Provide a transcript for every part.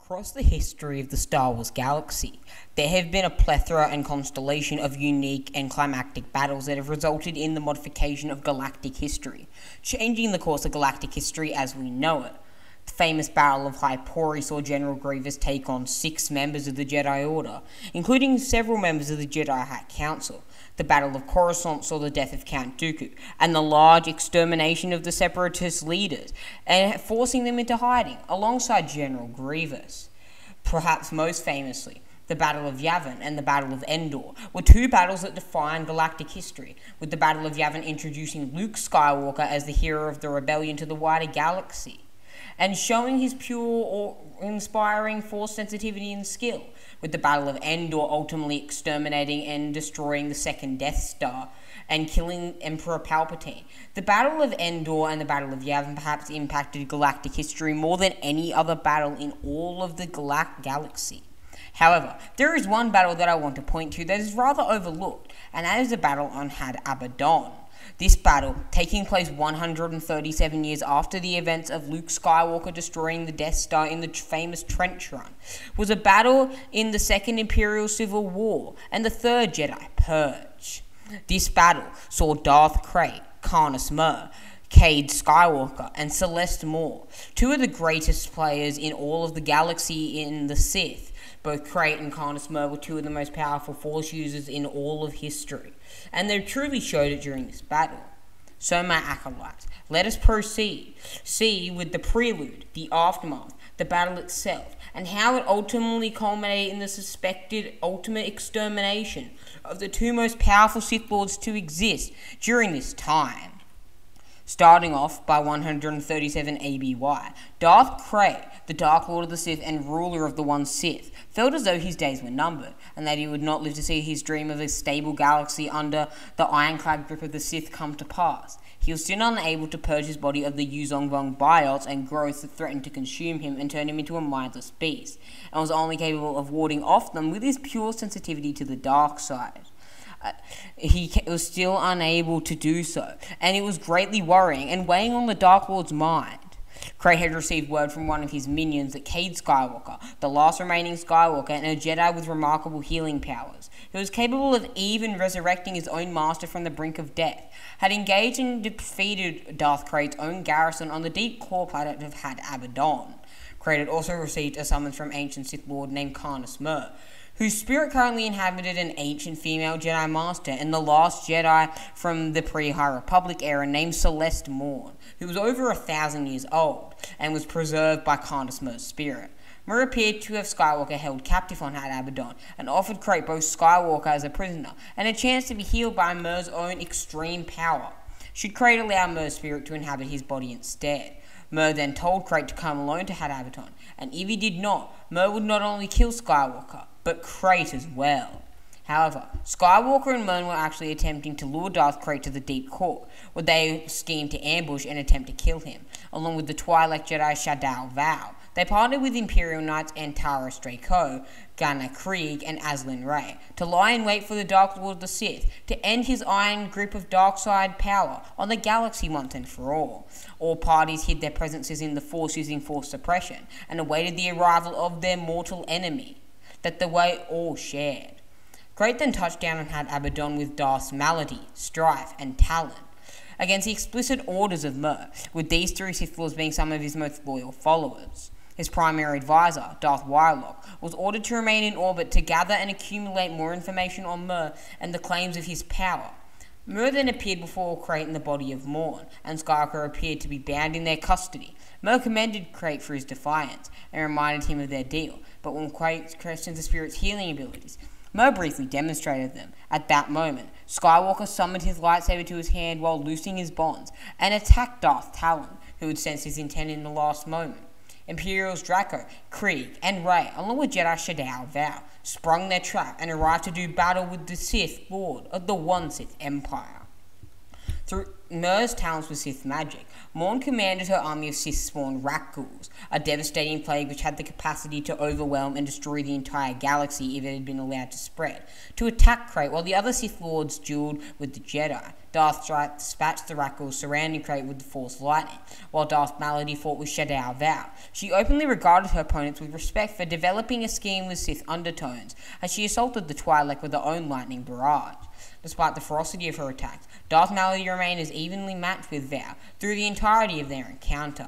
Across the history of the Star Wars galaxy, there have been a plethora and constellation of unique and climactic battles that have resulted in the modification of galactic history, changing the course of galactic history as we know it. Famous Battle of Hypori saw General Grievous take on six members of the Jedi Order, including several members of the Jedi High Council. The Battle of Coruscant saw the death of Count Dooku and the large extermination of the Separatist leaders, and forcing them into hiding alongside General Grievous. Perhaps most famously, the Battle of Yavin and the Battle of Endor were two battles that defined galactic history, with the Battle of Yavin introducing Luke Skywalker as the hero of the rebellion to the wider galaxy and showing his pure or inspiring force sensitivity and skill, with the Battle of Endor ultimately exterminating and destroying the second Death Star and killing Emperor Palpatine. The Battle of Endor and the Battle of Yavin perhaps impacted galactic history more than any other battle in all of the galac- galaxy. However, there is one battle that I want to point to that is rather overlooked, and that is the battle on Had Abaddon. This battle, taking place 137 years after the events of Luke Skywalker destroying the Death Star in the famous Trench Run, was a battle in the Second Imperial Civil War and the Third Jedi Purge. This battle saw Darth Krayt, Karness Muur, Cade Skywalker, and Celeste Moore, two of the greatest players in all of the galaxy in the Sith. Both Krayt and Karness Muur were two of the most powerful Force users in all of history, and they truly showed it during this battle. So, my acolytes, let us proceed. See with the prelude, the aftermath, the battle itself, and how it ultimately culminated in the suspected ultimate extermination of the two most powerful Sith Lords to exist during this time. Starting off by 137 ABY, Darth Krayt, the Dark Lord of the Sith and ruler of the One Sith, felt as though his days were numbered, and that he would not live to see his dream of a stable galaxy under the ironclad grip of the Sith come to pass. He was soon unable to purge his body of the Yuuzhan Vong biotes and growths that threatened to consume him and turn him into a mindless beast, and was only capable of warding off them with his pure sensitivity to the dark side. Uh, he was still unable to do so, and it was greatly worrying and weighing on the Dark Lord's mind. Krayt had received word from one of his minions that Cade Skywalker, the last remaining Skywalker and a Jedi with remarkable healing powers, who was capable of even resurrecting his own master from the brink of death, had engaged and defeated Darth Krayt's own garrison on the deep core planet of Had Abaddon. Krayt had also received a summons from ancient Sith Lord named Karness Muur, whose spirit currently inhabited an ancient female Jedi Master and the last Jedi from the pre High Republic era named Celeste Morn, who was over a thousand years old and was preserved by Karness Muur's spirit. Muur appeared to have Skywalker held captive on Had Abaddon and offered Krayt both Skywalker as a prisoner and a chance to be healed by Muur's own extreme power. Should Krayt allow Muur's spirit to inhabit his body instead? Muur then told Krayt to come alone to Had Abaddon, and if he did not, Muur would not only kill Skywalker, but Krayt as well. However, Skywalker and Muur were actually attempting to lure Darth Krayt to the Deep Core, where they schemed to ambush and attempt to kill him, along with the Twilight Jedi Shado Vao. They partnered with Imperial Knights Antares Draco, Ganner Krieg, and Azlyn Rae to lie in wait for the Dark Lord of the Sith to end his iron grip of dark side power on the galaxy once and for all. All parties hid their presences in the Force using Force suppression and awaited the arrival of their mortal enemy that the way all shared. Krayt then touched down and had Abaddon with Darth's Maladi, Stryfe, and Talon, against the explicit orders of Muur, with these three Sith Lords being some of his most loyal followers. His primary advisor, Darth Wyyrlok, was ordered to remain in orbit to gather and accumulate more information on Muur and the claims of his power. Muur then appeared before Krayt in the body of Morn, and Skywalker appeared to be bound in their custody. Muur commended Krayt for his defiance and reminded him of their deal, but when Krayt questioned the spirit's healing abilities, Muur briefly demonstrated them. At that moment, Skywalker summoned his lightsaber to his hand while loosing his bonds and attacked Darth Talon, who had sensed his intent in the last moment. Imperials Draco, Krieg, and Rae, along with Jedi Shado Vao, sprung their trap and arrived to do battle with the Sith Lord of the One Sith Empire. Through, Muur's talents with Sith magic, Morn commanded her army of Sith spawned Rakghouls, a devastating plague which had the capacity to overwhelm and destroy the entire galaxy if it had been allowed to spread, to attack Krayt while the other Sith Lords dueled with the Jedi. Darth Stryfe dispatched the Rakghouls surrounding Krayt with the Force lightning, while Darth Maladi fought with Shado Vao. She openly regarded her opponents with respect for developing a scheme with Sith undertones, as she assaulted the Twi'lek with her own lightning barrage. Despite the ferocity of her attacks, Darth Maladi remained as evenly matched with Vao through the entirety of their encounter.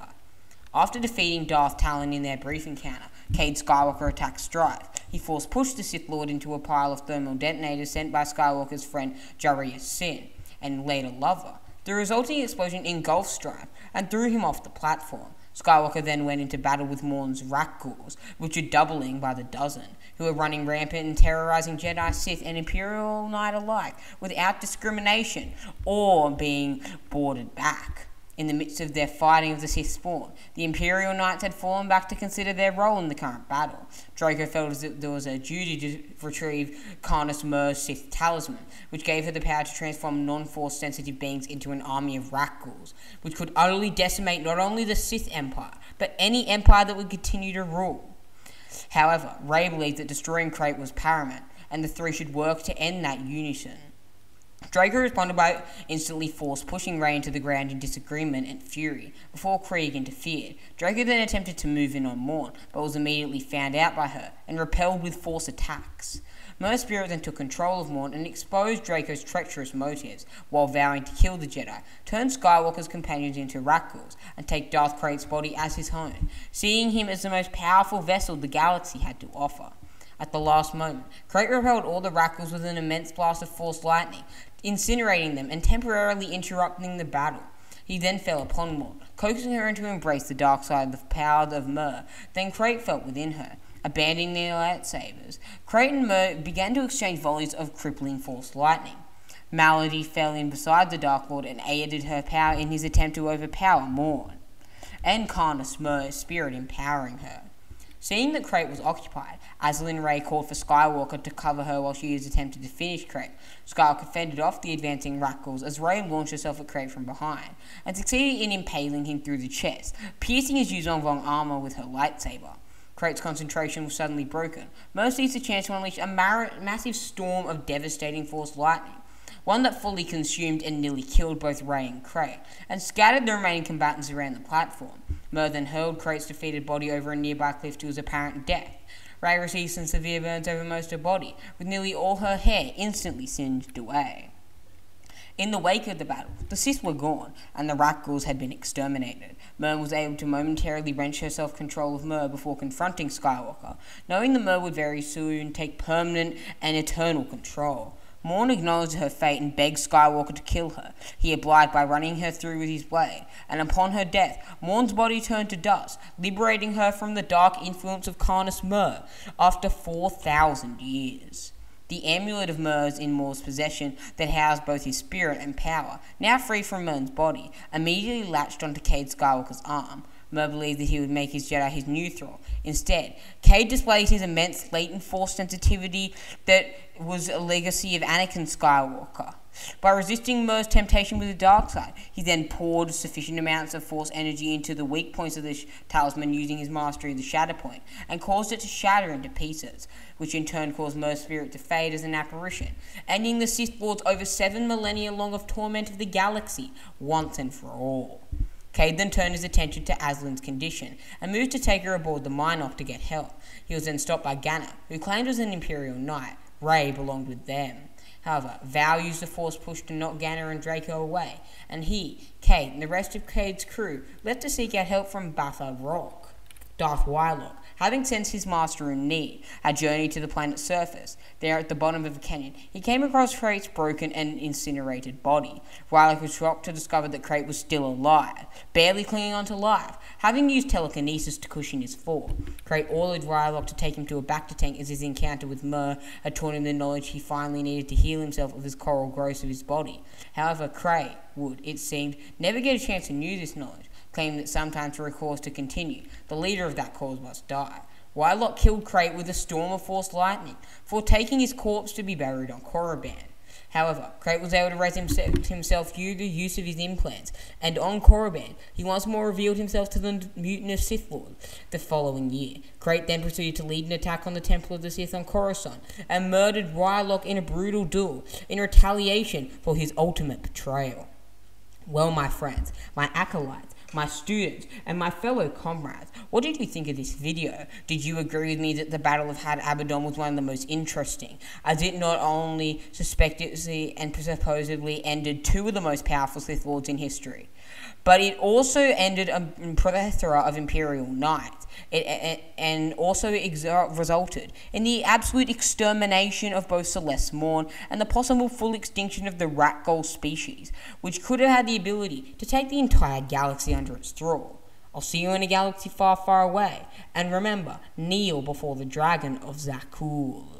After defeating Darth Talon in their brief encounter, Cade Skywalker attacks Stryfe. He force pushed the Sith Lord into a pile of thermal detonators sent by Skywalker's friend Jariah Syn, and later lover. The resulting explosion engulfed Stryfe and threw him off the platform. Skywalker then went into battle with Morn's Rakghouls, which are doubling by the dozen, who are running rampant and terrorizing Jedi, Sith, and Imperial Knight alike without discrimination or being boarded back. In the midst of their fighting of the Sith spawn, the Imperial Knights had fallen back to consider their role in the current battle. Draco felt if there was a duty to retrieve Karness Muur's Sith talisman, which gave her the power to transform non-force sensitive beings into an army of Rakghouls, which could utterly decimate not only the Sith Empire, but any empire that would continue to rule. However, Rae believed that destroying Krayt was paramount, and the three should work to end that unison. Draco responded by instantly force pushing Rae into the ground in disagreement and fury, before Krieg interfered. Draco then attempted to move in on Morn, but was immediately found out by her and repelled with force attacks. Muur Spirit then took control of Morn and exposed Draco's treacherous motives, while vowing to kill the Jedi, turn Skywalker's companions into Rakghouls, and take Darth Krayt's body as his own, seeing him as the most powerful vessel the galaxy had to offer. At the last moment, Krayt repelled all the Rakghouls with an immense blast of Force lightning, incinerating them and temporarily interrupting the battle. He then fell upon Morn, coaxing her into embrace the dark side of the power of Muur. Then Krayt felt within her. Abandoning their lightsabers, Krayt and Muur began to exchange volleys of crippling force lightning. Maladi fell in beside the Dark Lord and aided her power in his attempt to overpower Morn, and Karness Muur's spirit empowering her. Seeing that Krayt was occupied, Azlyn Rae called for Skywalker to cover her while she was attempting to finish Krayt. Skywalker fended off the advancing Rakghouls as Rae launched herself at Krayt from behind, and succeeded in impaling him through the chest, piercing his Yuuzhan Vong armor with her lightsaber. Krayt's concentration was suddenly broken. Muur seized the chance to unleash a massive storm of devastating force lightning, one that fully consumed and nearly killed both Rae and Krayt, and scattered the remaining combatants around the platform. Muur then hurled Krayt's defeated body over a nearby cliff to his apparent death. Rae received some severe burns over most of her body, with nearly all her hair instantly singed away. In the wake of the battle, the Sith were gone, and the Rakghouls had been exterminated. Muur was able to momentarily wrench herself control of Muur before confronting Skywalker, knowing that Muur would very soon take permanent and eternal control. Morn acknowledged her fate and begged Skywalker to kill her. He obliged by running her through with his blade, and upon her death, Morn's body turned to dust, liberating her from the dark influence of Karness Muur after 4,000 years. The amulet of Muur's in Mor's possession that housed both his spirit and power, now free from Muur's body, immediately latched onto Cade Skywalker's arm. Muur believed that he would make his Jedi his new thrall. Instead, Cade displays his immense latent force sensitivity that was a legacy of Anakin Skywalker. By resisting Muur's temptation with the dark side, he then poured sufficient amounts of force energy into the weak points of the talisman using his mastery of the shatter point, and caused it to shatter into pieces, which in turn caused Muur's spirit to fade as an apparition, ending the Sith Lord's over seven millennia long of torment of the galaxy, once and for all. Cade then turned his attention to Azlyn's condition and moved to take her aboard the Mynock to get help. He was then stopped by Ganner, who claimed was an Imperial Knight. Rae belonged with them. However, Vao used the Force push to knock Ganner and Draco away, and he, Cade, and the rest of Cade's crew left to seek out help from Buffer Rock. Darth Wyyrlok, having sensed his master in need, had journeyed to the planet's surface. There, at the bottom of a canyon, he came across Krayt's broken and incinerated body. Wyyrlok was shocked to discover that Krayt was still alive, barely clinging on to life, having used telekinesis to cushion his fall. Krayt ordered Wyyrlok to take him to a bacta tank as his encounter with Muur had taught him the knowledge he finally needed to heal himself of his coral growths of his body. However, Krayt would, it seemed, never get a chance to use this knowledge claimed that sometimes for a cause to continue, the leader of that cause must die. Wyyrlok killed Krayt with a storm of force lightning, for taking his corpse to be buried on Korriban. However, Krayt was able to raise himself through the use of his implants, and on Korriban, he once more revealed himself to the mutinous Sith Lord the following year. Krayt then proceeded to lead an attack on the Temple of the Sith on Coruscant, and murdered Ryloth in a brutal duel in retaliation for his ultimate betrayal. Well, my friends, my acolytes, my students, and my fellow comrades. What did you think of this video? Did you agree with me that the Battle of Had Abaddon was one of the most interesting, as it not only suspectedly and supposedly ended two of the most powerful Sith Lords in history, but it also ended a plethora of Imperial Knights, it, and also resulted in the absolute extermination of both Celeste Morn and the possible full extinction of the Rak-Ghoul species, which could have had the ability to take the entire galaxy under its thrall. I'll see you in a galaxy far, far away, and remember, kneel before the dragon of Zakuul.